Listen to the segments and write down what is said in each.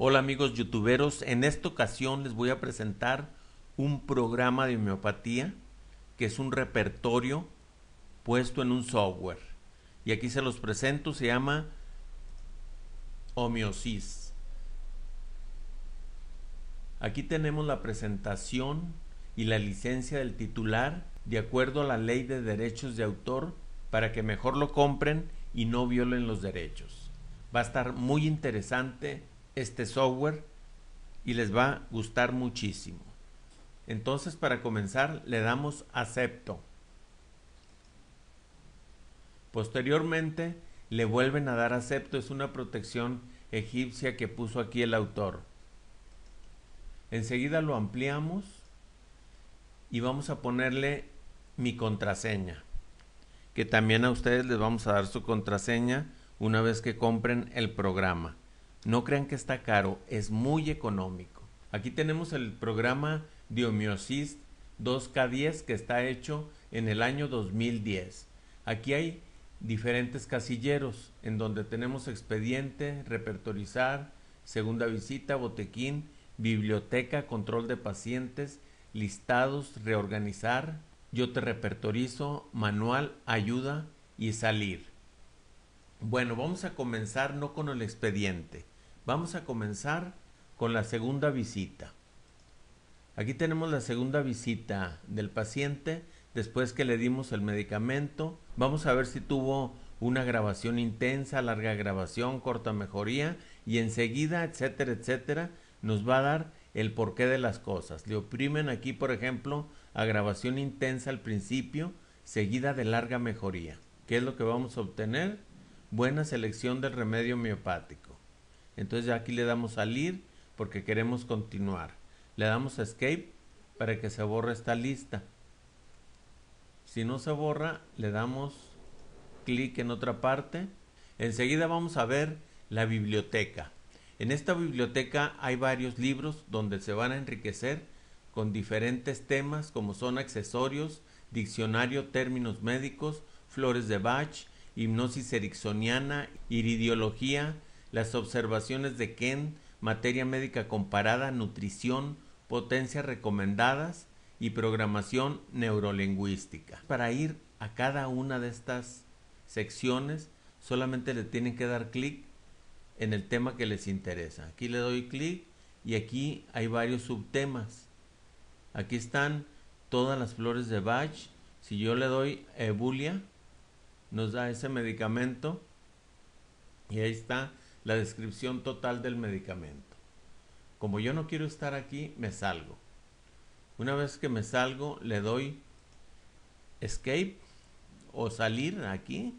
Hola amigos youtuberos, en esta ocasión les voy a presentar un programa de homeopatía que es un repertorio puesto en un software. Y aquí se los presento, se llama Homeosis. Aquí tenemos la presentación y la licencia del titular de acuerdo a la ley de derechos de autor para que mejor lo compren y no violen los derechos. Va a estar muy interesante este software y les va a gustar muchísimo. Entonces para comenzar le damos acepto. Posteriormente le vuelven a dar acepto, es una protección egipcia que puso aquí el autor. Enseguida lo ampliamos y vamos a ponerle mi contraseña, que también a ustedes les vamos a dar su contraseña una vez que compren el programa. No crean que está caro, es muy económico. Aquí tenemos el programa Diomiosis 2K10 que está hecho en el año 2010. Aquí hay diferentes casilleros en donde tenemos expediente, repertorizar, segunda visita, botequín, biblioteca, control de pacientes, listados, reorganizar, yo te repertorizo, manual, ayuda y salir. Bueno, vamos a comenzar no con el expediente, vamos a comenzar con la segunda visita. Aquí tenemos la segunda visita del paciente después que le dimos el medicamento. Vamos a ver si tuvo una grabación intensa, larga grabación, corta mejoría y enseguida, etcétera, etcétera, nos va a dar el porqué de las cosas. Le oprimen aquí, por ejemplo, a grabación intensa al principio, seguida de larga mejoría. ¿Qué es lo que vamos a obtener? Buena selección del remedio miopático. Entonces ya aquí le damos salir porque queremos continuar le damos escape para que se borre esta lista. Si no se borra, le damos clic en otra parte. Enseguida vamos a ver la biblioteca. En esta biblioteca hay varios libros donde se van a enriquecer con diferentes temas como son accesorios, diccionario, términos médicos, flores de Bach, hipnosis ericksoniana, iridiología, las observaciones de Ken, materia médica comparada, nutrición, potencias recomendadas y programación neurolingüística. Para ir a cada una de estas secciones solamente le tienen que dar clic en el tema que les interesa. Aquí le doy clic y aquí hay varios subtemas. Aquí están todas las flores de Bach. Si yo le doy Ebulia, nos da ese medicamento y ahí está la descripción total del medicamento. Como yo no quiero estar aquí, me salgo. Una vez que me salgo, le doy escape o salir aquí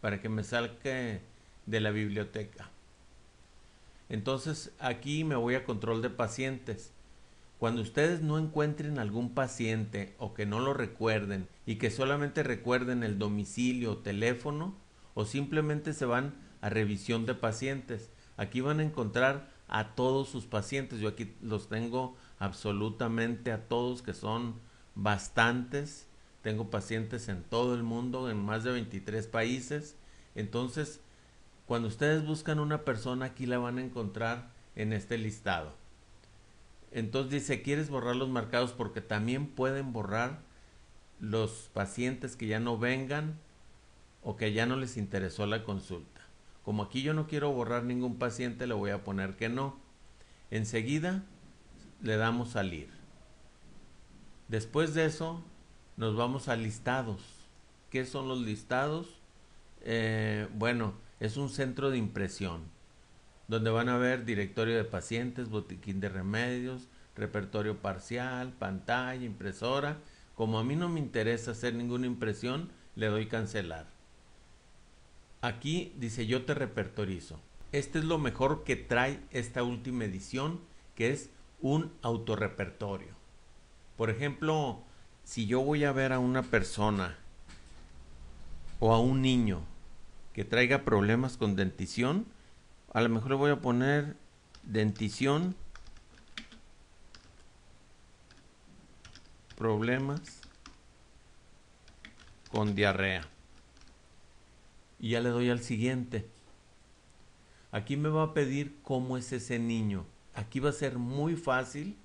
para que me salga de la biblioteca. Entonces aquí me voy a control de pacientes. Cuando ustedes no encuentren algún paciente o que no lo recuerden y que solamente recuerden el domicilio o teléfono o simplemente se van a revisión de pacientes, aquí van a encontrar a todos sus pacientes. Yo aquí los tengo absolutamente a todos, que son bastantes. Tengo pacientes en todo el mundo, en más de 23 países. Entonces, cuando ustedes buscan una persona, aquí la van a encontrar en este listado. Entonces dice, ¿quieres borrar los marcados? Porque también pueden borrar los pacientes que ya no vengan o que ya no les interesó la consulta. Como aquí yo no quiero borrar ningún paciente, le voy a poner que no. Enseguida le damos salir. Después de eso, nos vamos a listados. ¿Qué son los listados? Eh, bueno, es un centro de impresión, donde van a ver directorio de pacientes, botiquín de remedios, repertorio parcial, pantalla, impresora. Como a mí no me interesa hacer ninguna impresión, le doy cancelar. Aquí dice yo te repertorizo. Este es lo mejor que trae esta última edición, que es un autorrepertorio. Por ejemplo, si yo voy a ver a una persona o a un niño que traiga problemas con dentición, a lo mejor le voy a poner dentición, problemas con diarrea y ya le doy al siguiente. Aquí me va a pedir cómo es ese niño. Aquí va a ser muy fácil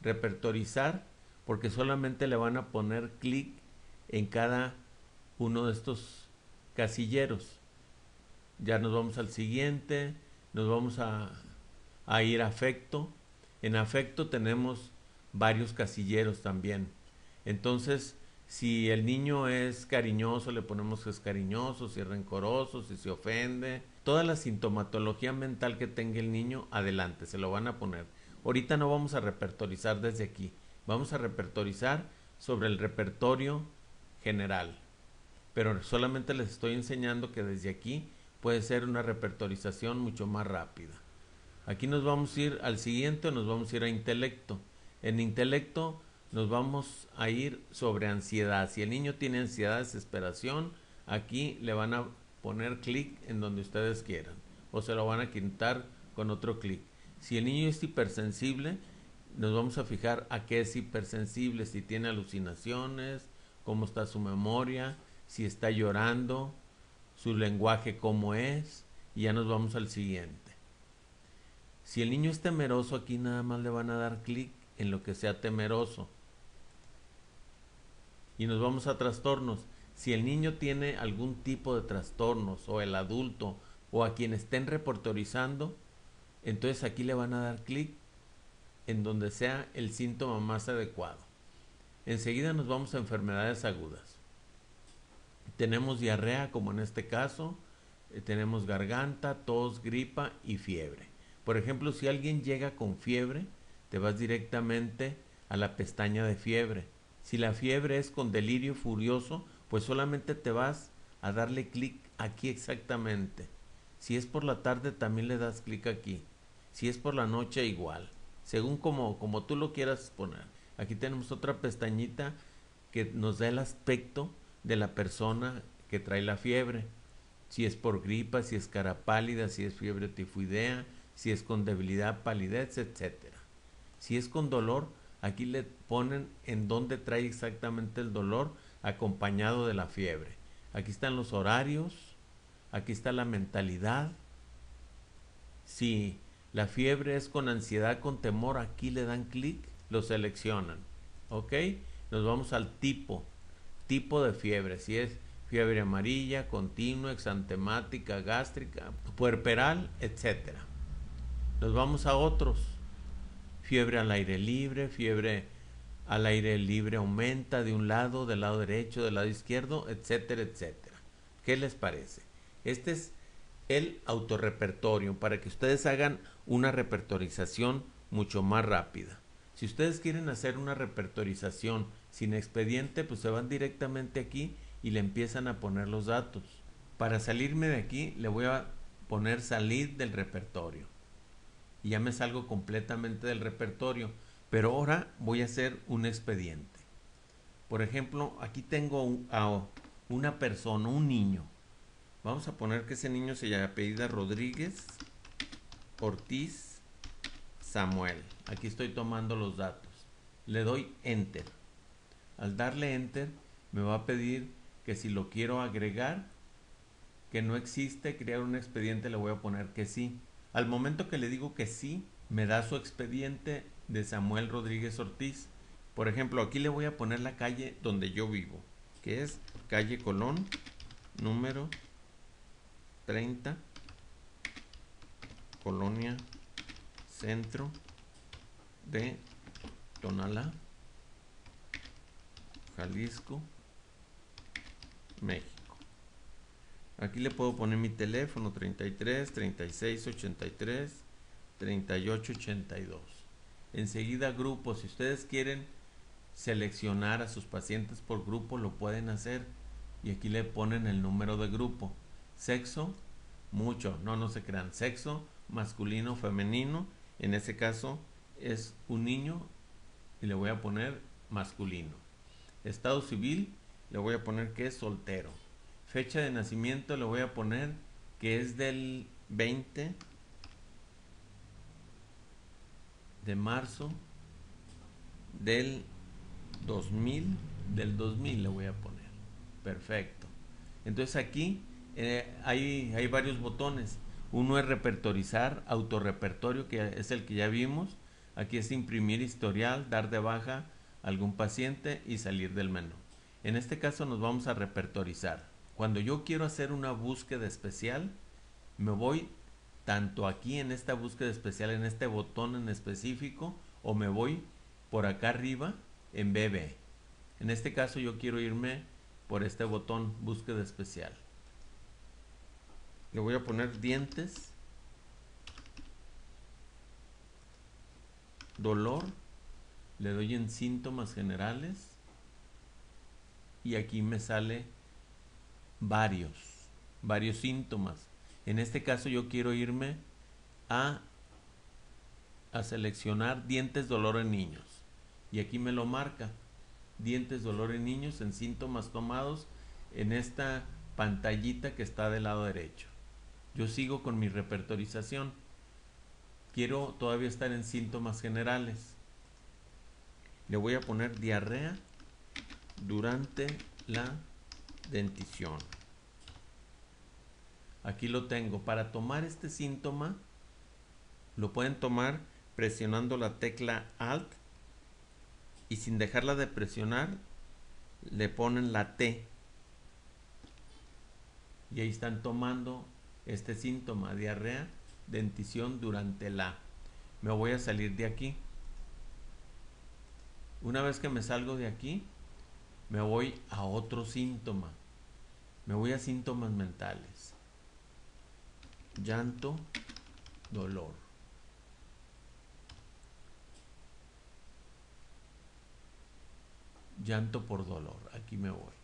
repertorizar porque solamente le van a poner clic en cada uno de estos casilleros. Ya nos vamos al siguiente, nos vamos a, a ir a afecto. En afecto tenemos varios casilleros también. Entonces, si el niño es cariñoso, le ponemos que es cariñoso, si es rencoroso, si se ofende. Toda la sintomatología mental que tenga el niño, adelante, se lo van a poner. Ahorita no vamos a repertorizar desde aquí, vamos a repertorizar sobre el repertorio general. Pero solamente les estoy enseñando que desde aquí puede ser una repertorización mucho más rápida. Aquí nos vamos a ir al siguiente, nos vamos a ir a intelecto. En intelecto nos vamos a ir sobre ansiedad. Si el niño tiene ansiedad, desesperación, aquí le van a poner clic en donde ustedes quieran o se lo van a quitar con otro clic. Si el niño es hipersensible, nos vamos a fijar a qué es hipersensible, si tiene alucinaciones, cómo está su memoria, si está llorando, su lenguaje cómo es, y ya nos vamos al siguiente. Si el niño es temeroso, aquí nada más le van a dar clic en lo que sea temeroso y nos vamos a trastornos. Si el niño tiene algún tipo de trastornos o el adulto o a quien estén reportorizando, entonces aquí le van a dar clic en donde sea el síntoma más adecuado. Enseguida nos vamos a enfermedades agudas. Tenemos diarrea como en este caso, eh, tenemos garganta, tos, gripa y fiebre. Por ejemplo, si alguien llega con fiebre, te vas directamente a la pestaña de fiebre si la fiebre es con delirio furioso, pues solamente te vas a darle clic aquí exactamente. Si es por la tarde, también le das clic aquí. Si es por la noche, igual. Según como, como tú lo quieras poner. Aquí tenemos otra pestañita que nos da el aspecto de la persona que trae la fiebre. Si es por gripa, si es cara pálida, si es fiebre tifoidea, si es con debilidad, palidez, etc. Si es con dolor, Aquí le ponen en dónde trae exactamente el dolor acompañado de la fiebre. Aquí están los horarios, aquí está la mentalidad. Si la fiebre es con ansiedad, con temor, aquí le dan clic, lo seleccionan. ¿Ok? Nos vamos al tipo, tipo de fiebre. Si es fiebre amarilla, continua, exantemática, gástrica, puerperal, etc. Nos vamos a otros fiebre al aire libre, fiebre al aire libre aumenta de un lado, del lado derecho, del lado izquierdo, etcétera, etcétera. ¿Qué les parece? Este es el autorrepertorio para que ustedes hagan una repertorización mucho más rápida. Si ustedes quieren hacer una repertorización sin expediente, pues se van directamente aquí y le empiezan a poner los datos. Para salirme de aquí, le voy a poner salir del repertorio y ya me salgo completamente del repertorio. Pero ahora voy a hacer un expediente. Por ejemplo, aquí tengo a una persona, un niño. Vamos a poner que ese niño se llama apellida Rodríguez Ortiz Samuel. Aquí estoy tomando los datos. Le doy Enter. Al darle Enter, me va a pedir que si lo quiero agregar, que no existe, crear un expediente, le voy a poner que sí. Al momento que le digo que sí, me da su expediente de Samuel Rodríguez Ortiz. Por ejemplo, aquí le voy a poner la calle donde yo vivo, que es calle Colón, número 30, Colonia Centro de Tonalá, Jalisco, México. Aquí le puedo poner mi teléfono 33 36 83 38 82. Enseguida grupo, si ustedes quieren seleccionar a sus pacientes por grupo lo pueden hacer y aquí le ponen el número de grupo. Sexo, mucho, no, no se crean. Sexo, masculino, femenino. En ese caso es un niño y le voy a poner masculino. Estado civil, le voy a poner que es soltero. Fecha de nacimiento le voy a poner que es del 20 de marzo del 2000, del 2000 le voy a poner. Perfecto. Entonces aquí eh, hay, hay varios botones. Uno es repertorizar, autorrepertorio, que es el que ya vimos. Aquí es imprimir historial, dar de baja algún paciente y salir del menú. En este caso nos vamos a repertorizar. Cuando yo quiero hacer una búsqueda especial, me voy tanto aquí en esta búsqueda especial, en este botón en específico, o me voy por acá arriba en BB. En este caso yo quiero irme por este botón búsqueda especial. Le voy a poner dientes, dolor, le doy en síntomas generales y aquí me sale varios, varios síntomas. En este caso yo quiero irme a, a seleccionar dientes dolor en niños. Y aquí me lo marca. Dientes dolor en niños en síntomas tomados en esta pantallita que está del lado derecho. Yo sigo con mi repertorización. Quiero todavía estar en síntomas generales. Le voy a poner diarrea durante la dentición. Aquí lo tengo. Para tomar este síntoma, lo pueden tomar presionando la tecla Alt y sin dejarla de presionar, le ponen la T. Y ahí están tomando este síntoma, diarrea, dentición durante la. Me voy a salir de aquí. Una vez que me salgo de aquí, me voy a otro síntoma. Me voy a síntomas mentales llanto, dolor. Llanto por dolor, aquí me voy.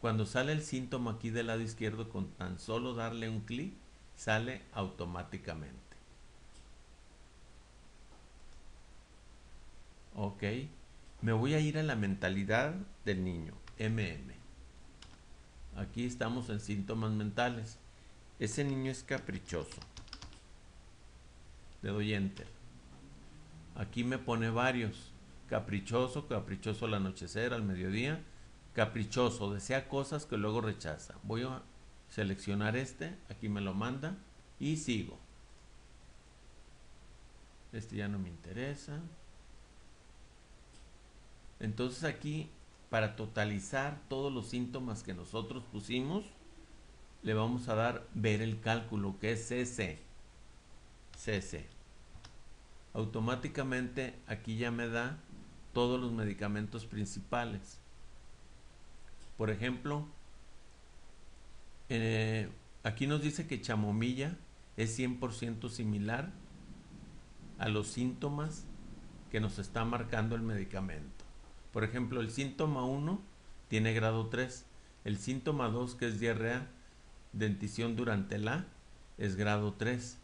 Cuando sale el síntoma aquí del lado izquierdo, con tan solo darle un clic, sale automáticamente. Ok, me voy a ir a la mentalidad del niño, MM. Aquí estamos en síntomas mentales. Ese niño es caprichoso. Le doy enter. Aquí me pone varios. Caprichoso, caprichoso al anochecer, al mediodía. Caprichoso, desea cosas que luego rechaza. Voy a seleccionar este, aquí me lo manda y sigo. Este ya no me interesa. Entonces aquí, para totalizar todos los síntomas que nosotros pusimos, le vamos a dar ver el cálculo que es CC. CC. Automáticamente aquí ya me da todos los medicamentos principales. Por ejemplo, eh, aquí nos dice que chamomilla es 100% similar a los síntomas que nos está marcando el medicamento. Por ejemplo, el síntoma 1 tiene grado 3, el síntoma 2 que es diarrea Dentición durante la es grado 3.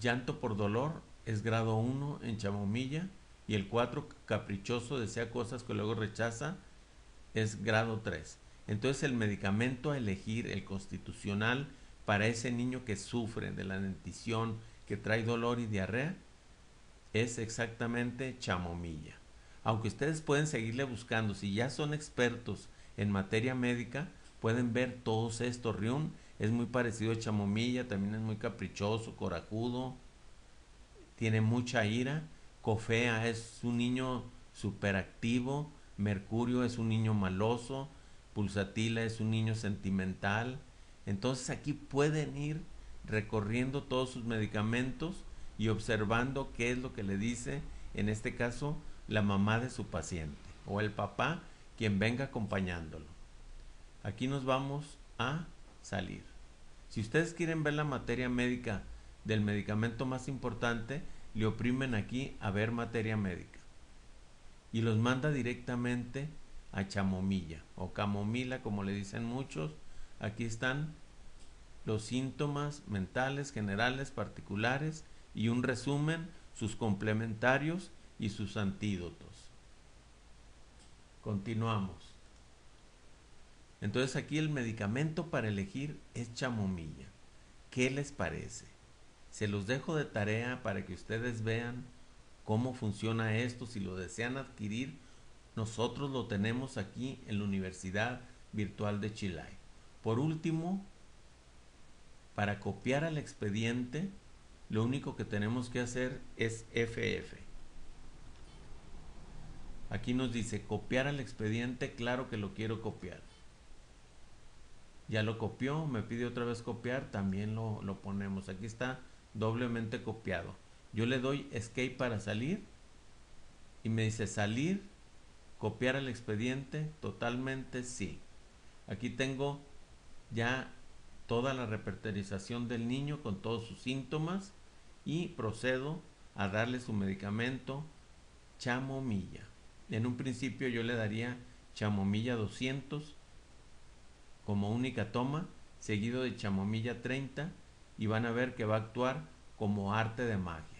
Llanto por dolor es grado 1 en chamomilla. Y el 4, caprichoso, desea cosas que luego rechaza, es grado 3. Entonces el medicamento a elegir, el constitucional, para ese niño que sufre de la dentición, que trae dolor y diarrea, es exactamente chamomilla. Aunque ustedes pueden seguirle buscando, si ya son expertos en materia médica, Pueden ver todos estos. Rion es muy parecido a Chamomilla, también es muy caprichoso, corajudo, tiene mucha ira. Cofea es un niño superactivo. Mercurio es un niño maloso. Pulsatila es un niño sentimental. Entonces aquí pueden ir recorriendo todos sus medicamentos y observando qué es lo que le dice, en este caso, la mamá de su paciente o el papá quien venga acompañándolo. Aquí nos vamos a salir. Si ustedes quieren ver la materia médica del medicamento más importante, le oprimen aquí a ver materia médica. Y los manda directamente a chamomilla o camomila, como le dicen muchos. Aquí están los síntomas mentales, generales, particulares y un resumen, sus complementarios y sus antídotos. Continuamos. Entonces aquí el medicamento para elegir es chamomilla. ¿Qué les parece? Se los dejo de tarea para que ustedes vean cómo funciona esto. Si lo desean adquirir, nosotros lo tenemos aquí en la Universidad Virtual de Chile. Por último, para copiar al expediente, lo único que tenemos que hacer es FF. Aquí nos dice copiar al expediente, claro que lo quiero copiar. Ya lo copió, me pide otra vez copiar, también lo, lo ponemos. Aquí está doblemente copiado. Yo le doy escape para salir y me dice salir, copiar el expediente, totalmente sí. Aquí tengo ya toda la repertorización del niño con todos sus síntomas y procedo a darle su medicamento chamomilla. En un principio yo le daría chamomilla 200 como única toma, seguido de chamomilla 30 y van a ver que va a actuar como arte de magia.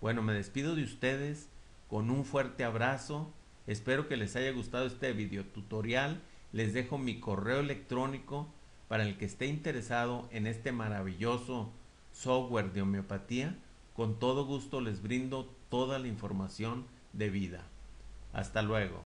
Bueno, me despido de ustedes con un fuerte abrazo. Espero que les haya gustado este video tutorial. Les dejo mi correo electrónico para el que esté interesado en este maravilloso software de homeopatía. Con todo gusto les brindo toda la información de vida. Hasta luego.